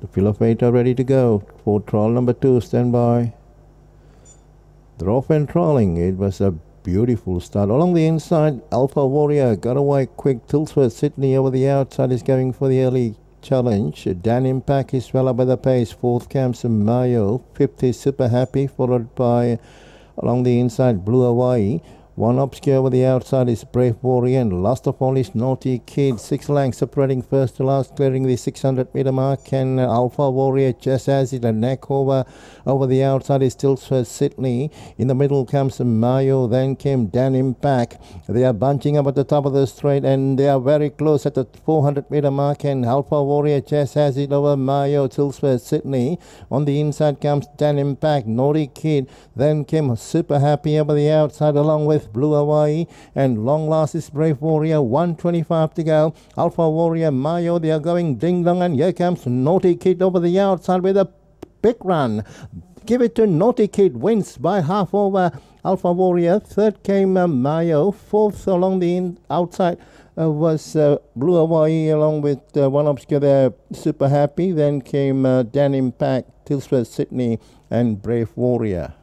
The fill of are ready to go. For trial number two, stand by. They're off and trolling. It was a beautiful start. Along the inside, Alpha Warrior got away quick. Tilsworth Sydney over the outside is going for the early challenge. Dan Impact is well up by the pace. Fourth comes Mayo. Fifth is Super Happy, followed by along the inside Blue Hawaii. One obscure over the outside is Brave Warrior and last of all is Naughty Kid. Six lengths separating first to last, clearing the 600 meter mark. And Alpha Warrior just as it a neck over. Over the outside is still Sydney. In the middle comes Mayo, then came Dan Impact. They are bunching up at the top of the straight and they are very close at the 400 meter mark. And Alpha Warrior just has it over Mayo, Tilsworth, Sydney. On the inside comes Dan Impact, Naughty Kid. Then came Super Happy over the outside along with Blue Hawaii, and long last is Brave Warrior, 125 to go. Alpha Warrior, Mayo, they are going ding dong, and here comes Naughty Kid over the outside with a big run. Give it to Naughty Kid, wins by half over Alpha Warrior. Third came uh, Mayo. Fourth along the in, outside uh, was uh, Blue Hawaii along with uh, one obscure there, Super Happy. Then came uh, Dan Impact, Tilsworth Sydney, and Brave Warrior.